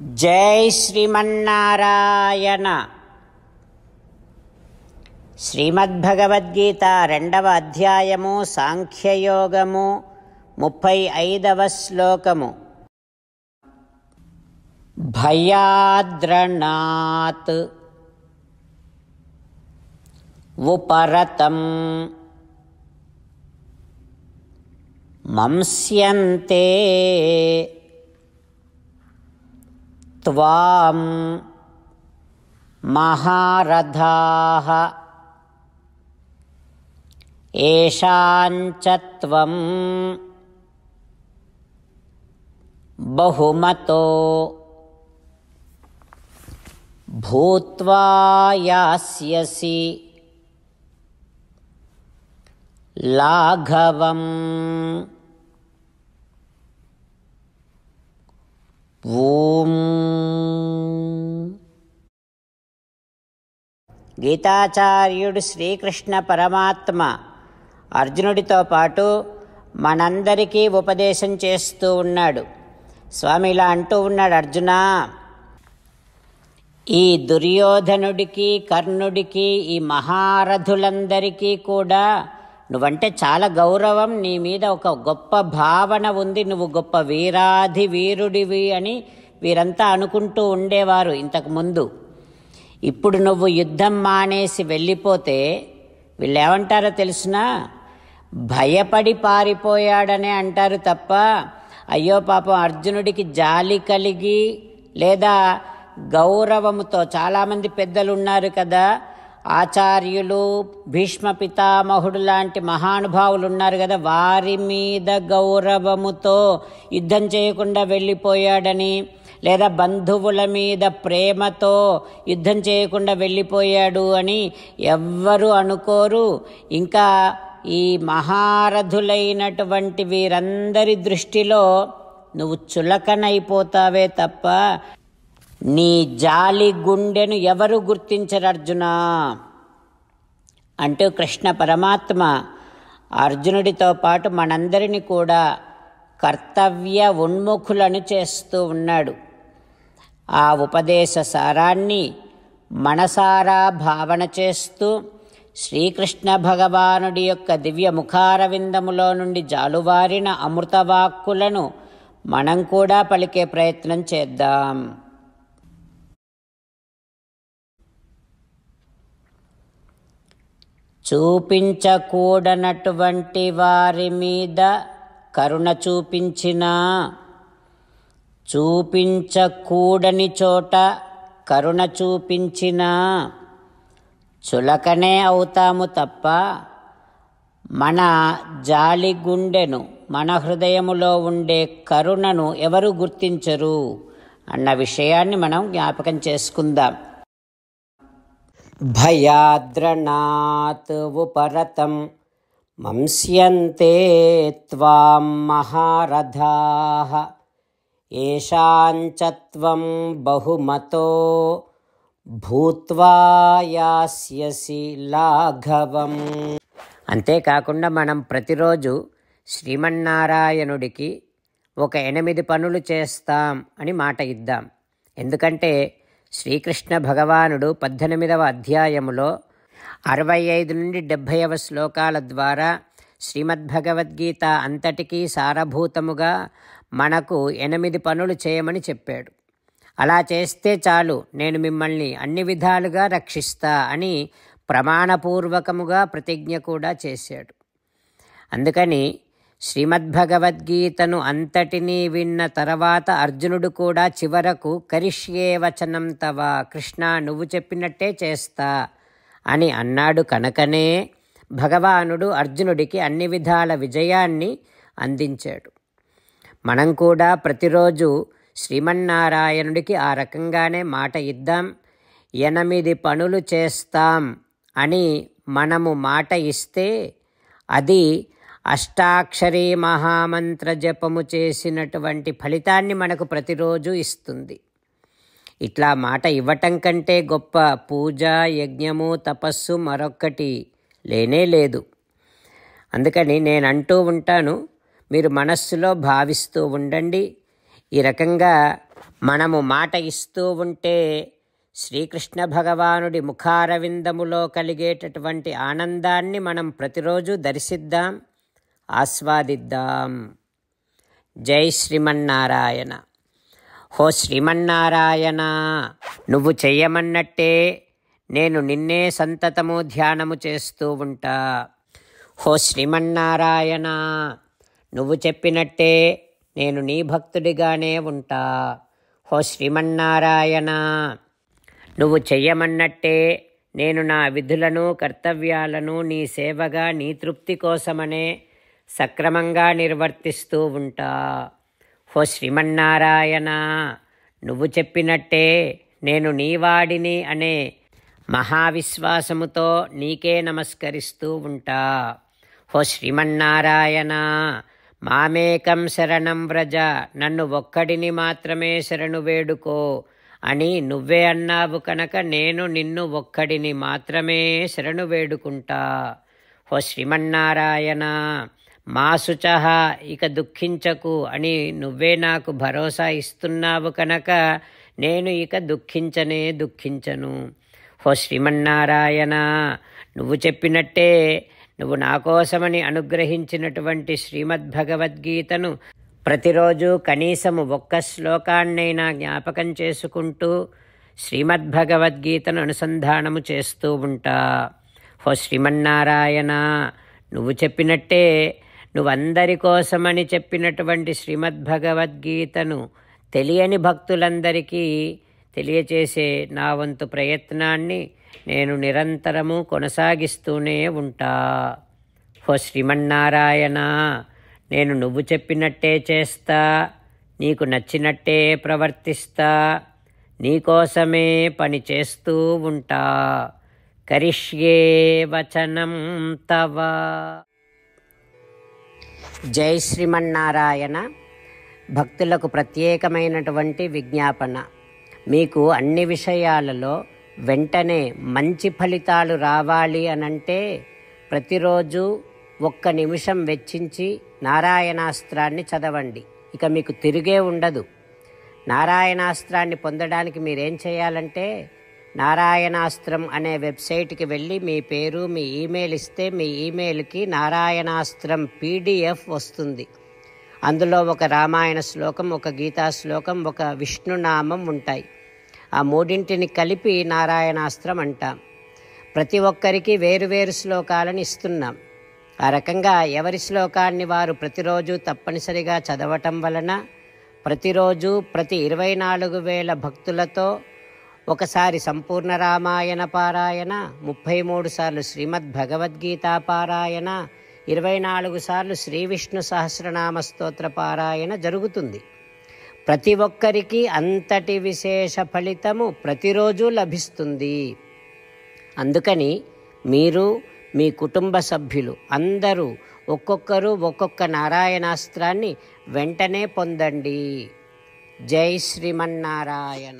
జై శ్రీమన్నారాయణ. శ్రీమద్భగవద్గీత రెండవ అధ్యాయము సాంఖ్యయోగము ముప్పై ఐదవ శ్లోకము. భయాద్రణాత్ ఉపరతం మంస్యంతే त्वां महारथाः। येषाञ्च त्वं बहुमतो। भूत्वा यास्यसि लाघवम्। ఓం. గీతాచార్యుడు శ్రీకృష్ణ పరమాత్మ అర్జునుడితో పాటు మనందరికీ ఉపదేశం చేస్తూ ఉన్నాడు. స్వామి ఇలా అంటూ ఉన్నాడు అర్జున ఈ దుర్యోధనుడికి కర్ణుడికి ఈ మహారథులందరికీ కూడా నువ్వంటే చాలా గౌరవం నీ మీద ఒక గొప్ప భావన ఉంది నువ్వు గొప్ప వీరాధి వీరుడివి అని వీరంతా అనుకుంటూ ఉండేవారు ఇంతకు ముందు. ఇప్పుడు నువ్వు యుద్ధం మానేసి వెళ్ళిపోతే వీళ్ళు ఏమంటారో తెలిసినా? భయపడి పారిపోయాడనే అంటారు తప్ప అయ్యో పాపం అర్జునుడికి జాలి కలిగి లేదా గౌరవముతో చాలామంది పెద్దలు ఉన్నారు కదా ఆచార్యులు భీష్మ పితామహుడు లాంటి మహానుభావులు ఉన్నారు కదా వారి మీద గౌరవముతో యుద్ధం చేయకుండా వెళ్ళిపోయాడని లేదా బంధువుల మీద ప్రేమతో యుద్ధం చేయకుండా వెళ్ళిపోయాడు అని ఎవ్వరు అనుకోరు. ఇంకా ఈ మహారథులైనటువంటి వీరందరి దృష్టిలో నువ్వు చులకనైపోతావే తప్ప నీ జాలి గుండెను ఎవరు గుర్తించరు అర్జున? అంటూ కృష్ణ పరమాత్మ అర్జునుడితో పాటు మనందరిని కూడా కర్తవ్య ఉన్ముఖులను చేస్తూ ఉన్నాడు. ఆ ఉపదేశ సారాన్ని మనసారా భావన చేస్తూ శ్రీకృష్ణ భగవానుడి యొక్క దివ్య ముఖారవిందములో నుండి జాలువారిన అమృతవాక్కులను మనం కూడా పలికే ప్రయత్నం చేద్దాం. చూపించకూడనటువంటి వారి మీద కరుణ చూపించిన చూపించకూడని చోట కరుణ చూపించిన చులకనే అవుతాము తప్ప మన జాలి గుండెను మన హృదయములో ఉండే కరుణను ఎవరు గుర్తించరు అన్న విషయాన్ని మనం జ్ఞాపకం చేసుకుందాం. భయాద్రణాత్ ఉపరతం మంస్యంతే త్వాం మహారథాః. ఏషాంచ బహుమతో భూత్వా యాస్యసి లాఘవం. అంతేకాకుండా మనం ప్రతిరోజు శ్రీమన్నారాయణుడికి ఒక ఎనిమిది పనులు చేస్తాం అని మాట ఇద్దాం. ఎందుకంటే శ్రీకృష్ణ భగవానుడు పద్దెనిమిదవ అధ్యాయములో అరవై ఐదు నుండి డెబ్భైవ శ్లోకాల ద్వారా శ్రీమద్భగవద్గీత అంతటికీ సారభూతముగా మనకు ఎనిమిది పనులు చేయమని చెప్పాడు. అలా చేస్తే చాలు నేను మిమ్మల్ని అన్ని విధాలుగా రక్షిస్తా అని ప్రమాణపూర్వకముగా ప్రతిజ్ఞ కూడా చేశాడు. అందుకని శ్రీమద్భగవద్గీతను అంతటినీ విన్న తర్వాత అర్జునుడు కూడా చివరకు కరిష్యే వచనం తవ కృష్ణ నువ్వు చెప్పినట్టే చేస్తా అని అన్నాడు కనుకనే. భగవానుడు అర్జునుడికి అన్ని విధాల విజయాన్ని అందించాడు. మనం కూడా ప్రతిరోజు శ్రీమన్నారాయణుడికి ఆ రకంగానే మాట ఇద్దాం. ఎనిమిది పనులు చేస్తాం అని మనము మాట ఇస్తే అది అష్టాక్షరీ మహామంత్ర జపము చేసినటువంటి ఫలితాన్ని మనకు ప్రతిరోజు ఇస్తుంది. ఇట్లా మాట ఇవ్వటం కంటే గొప్ప పూజ యజ్ఞము తపస్సు మరొక్కటి లేనే లేదు. అందుకని నేను అంటూ ఉంటాను మీరు మనస్సులో భావిస్తూ ఉండండి. ఈ రకంగా మనము మాట ఇస్తూ ఉంటే శ్రీకృష్ణ భగవానుడి ముఖారవిందములో కలిగేటటువంటి ఆనందాన్ని మనం ప్రతిరోజు దర్శిద్దాం. ఆస్వాదిద్దాం. జై శ్రీమన్నారాయణ. హో శ్రీమన్నారాయణ నువ్వు చెయ్యమన్నట్టే నేను నిన్నే సంతతము ధ్యానము చేస్తూ ఉంటా. హో శ్రీమన్నారాయణ నువ్వు చెప్పినట్టే నేను నీ భక్తుడిగానే ఉంటా. హో శ్రీమన్నారాయణ నువ్వు చెయ్యమన్నట్టే నేను నా విధులను కర్తవ్యాలను నీ సేవగా నీ తృప్తి కోసమనే సక్రమంగా నిర్వర్తిస్తూ ఉంటా. హో శ్రీమన్నారాయణ నువ్వు చెప్పినట్టే నేను నీవాడిని అనే మహావిశ్వాసముతో నీకే నమస్కరిస్తూ ఉంటా. హో శ్రీమన్నారాయణ మామేకం శరణం వ్రజ నన్ను ఒక్కడిని మాత్రమే శరణు వేడుకో అని నువ్వే అన్నావు కనుక నేను నిన్ను ఒక్కడిని మాత్రమే శరణు వేడుకుంటా. హో శ్రీమన్నారాయణ మా ఇక దుఃఖించకు అని నువ్వే నాకు భరోసా ఇస్తున్నావు కనుక నేను ఇక దుఃఖించనే దుఃఖించను. హో శ్రీమన్నారాయణ నువ్వు చెప్పినట్టే నువ్వు నా కోసమని అనుగ్రహించినటువంటి శ్రీమద్భగవద్గీతను ప్రతిరోజు కనీసము ఒక్క శ్లోకాన్నైనా జ్ఞాపకం చేసుకుంటూ శ్రీమద్భగవద్గీతను అనుసంధానము చేస్తూ ఉంటా. హో శ్రీమన్నారాయణ నువ్వు చెప్పినట్టే నువ్వందరి కోసమని చెప్పినటువంటి శ్రీమద్భగవద్గీతను తెలియని భక్తులందరికీ తెలియచేసే నా వంతు ప్రయత్నాన్ని నేను నిరంతరము కొనసాగిస్తూనే ఉంటా. హో శ్రీమన్నారాయణ నేను నువ్వు చెప్పినట్టే చేస్తా నీకు నచ్చినట్టే ప్రవర్తిస్తా నీకోసమే పని చేస్తూ ఉంటా. కరిష్యే వచనం తవ. జై శ్రీమన్నారాయణ. భక్తులకు ప్రత్యేకమైనటువంటి విజ్ఞాపన. మీకు అన్ని విషయాలలో వెంటనే మంచి ఫలితాలు రావాలి అనంటే ప్రతిరోజు ఒక్క నిమిషం వెచ్చించి నారాయణాస్త్రాన్ని చదవండి. ఇక మీకు తిరిగే ఉండదు. నారాయణాస్త్రాన్ని పొందడానికి మీరేం చేయాలంటే నారాయణాస్త్రం అనే వెబ్సైట్కి వెళ్ళి మీ పేరు మీ ఈమెయిల్ ఇస్తే మీ ఈమెయిల్కి నారాయణాస్త్రం పీడిఎఫ్ వస్తుంది. అందులో ఒక రామాయణ శ్లోకం ఒక గీతా శ్లోకం ఒక విష్ణునామం ఉంటాయి. ఆ మూడింటిని కలిపి నారాయణాస్త్రం అంటాం. ప్రతి ఒక్కరికి వేరువేరు శ్లోకాలను ఇస్తున్నాం. ఆ రకంగా ఎవరి శ్లోకాన్ని వారు ప్రతిరోజు తప్పనిసరిగా చదవటం వలన ప్రతిరోజు ప్రతి ఇరవై నాలుగు వేల భక్తులతో ఒకసారి సంపూర్ణ రామాయణ పారాయణ ముప్పై మూడు సార్లు శ్రీమద్ భగవద్గీత పారాయణ ఇరవై నాలుగు సార్లు శ్రీ విష్ణు సహస్రనామ స్తోత్ర పారాయణ జరుగుతుంది. ప్రతి ఒక్కరికి అంతటి విశేష ఫలితము ప్రతిరోజు లభిస్తుంది. అందుకని మీరు మీ కుటుంబ సభ్యులు అందరూ ఒక్కొక్కరు ఒక్కొక్క నారాయణాస్త్రాన్ని వెంటనే పొందండి. జై శ్రీమన్నారాయణ.